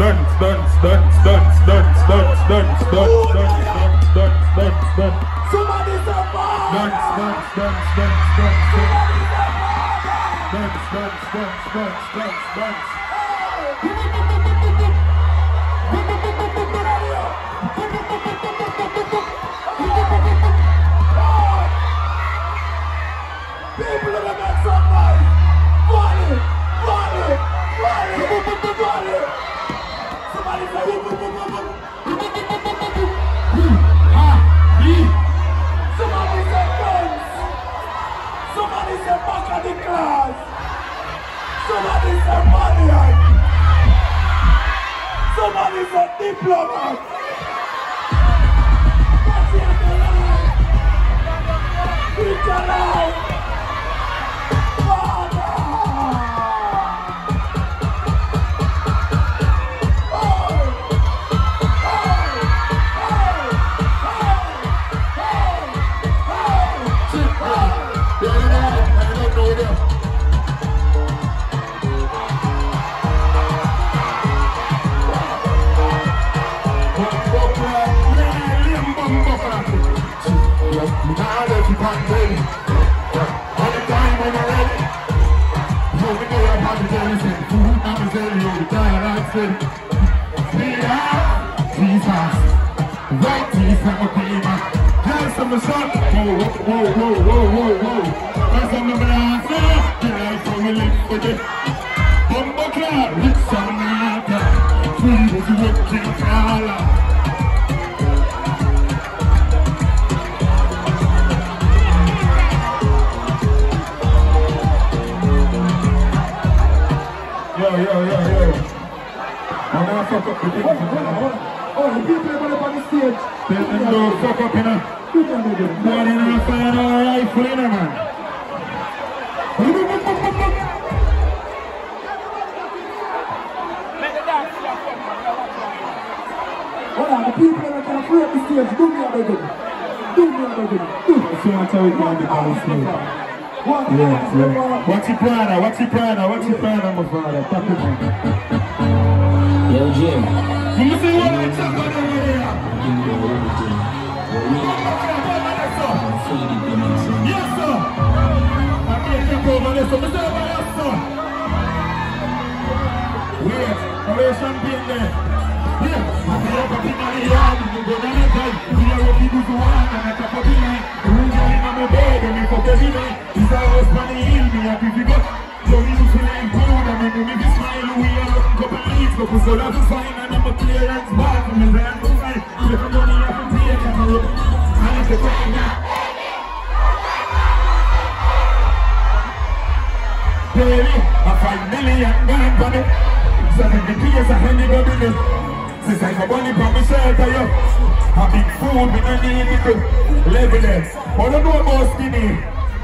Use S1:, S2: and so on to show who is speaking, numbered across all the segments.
S1: Dance, dance, dance, dance, dance, dance, dance, dance, dance, dance, dance, dance, dance.
S2: Somebody say fire.
S1: Dance, dance, dance, dance, dance, dance. Dance, dance, dance, dance, dance, dance.
S2: woman is a diplomat. All the time on the I'm saying you tired man.
S1: Whoa, whoa, whoa, whoa, whoa, whoa. Hands on the glass. Get out from the lip, okay.
S2: Oh,
S1: you What's your? What's your? What's your my father?
S3: Yo, Jim.
S1: You see what I talk about over there?
S3: You know everything. I'm feeling it, sir.
S1: Yes, sir. I can't keep over so what's up about sir? Wait, I'm going to I'm going to. I'm going to. We are what people I going to we fuck every house, I'm I'm I'm going to. I'm gonna have to and I'm a clearance bar from the a to I'm a money I can take and I'm looking I need to take it now Daily, I find million grand I'm the place I hand it up in it Since I got money from my shelter, yo I big food, me I need it Level it, but I know about skinny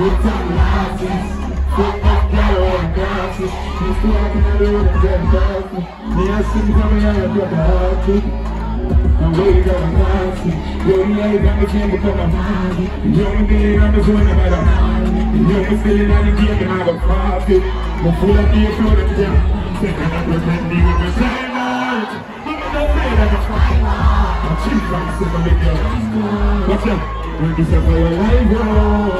S1: Big time nonsense. Big time girl dances. You still can do it and get I see you coming out of your heartbeat. I'm waiting on the. Yo, the A got me candy for my mind. You only did on the joint about a mind. You only feel it on the gig and I have Gonna But up the floor to jump. Taking up with Randy with the same eyes. I'm not afraid of the fine. I'm cheap, I'm sick. Watch out. When you step away, I go.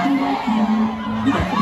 S1: Yeah,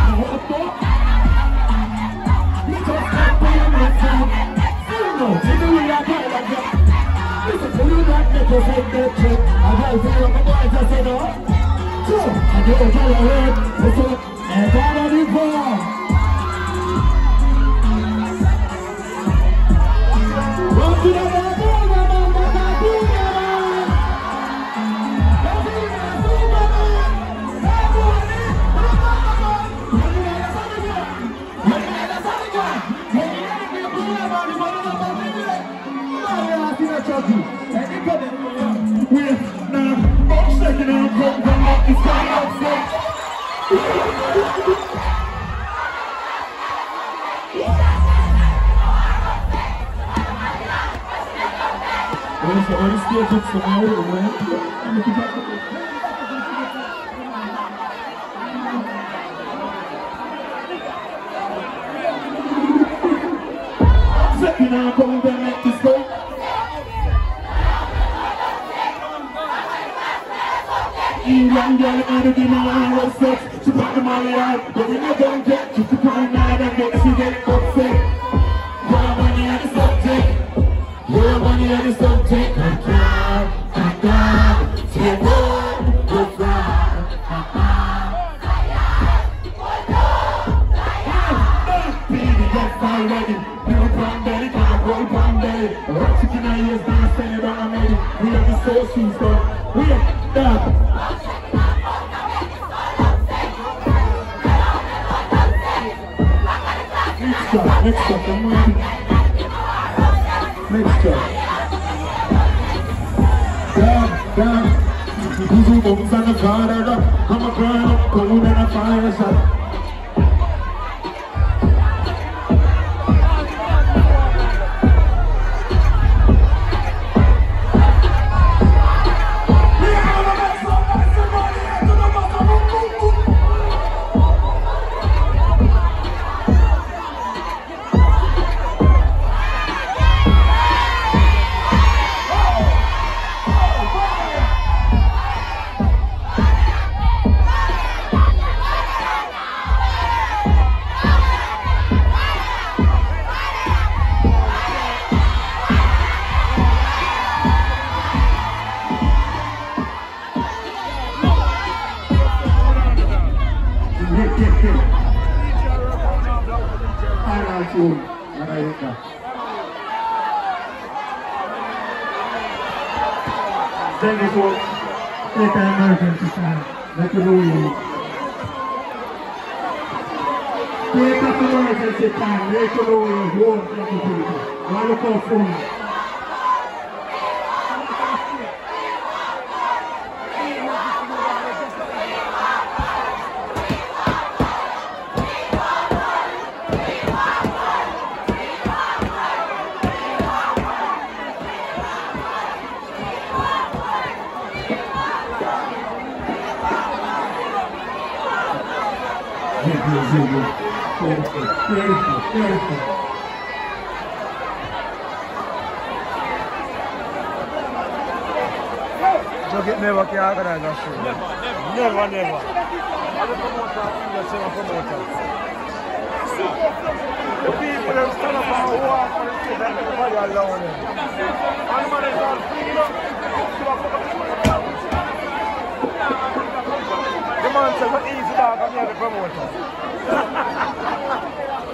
S1: Like I just a look for the trade. Blood Olha só, olha isso que eu tô te falando, né? Second and come from up the sky. Young girl out of my own sex She put them all out But we not gonna get Just to find out and get she get upset you had the subject I tried, I tried To go, to try Baby, get already Pure from belly, can't roll from belly Rock chicken and ears, dance, stand it on me We have the soul shoes, though We are done Next up, next up, I'm ready. Next up. Down. Kuzu booms on the fire, come a burn up, cold and a fire shot. It was state of emergency time. Let the rule. State of emergency time. Let the rule. War, let the people. Look out for me. Yeah, yeah, yeah, yeah. Beautiful, beautiful, beautiful.
S4: Don't get never can organize a show. Never, never. As a promoter, I'm just saying a promoter. The people them stand up and walk for the stage and everybody alone them. And the man is all free,
S2: man says, easy dog, I'm here to promote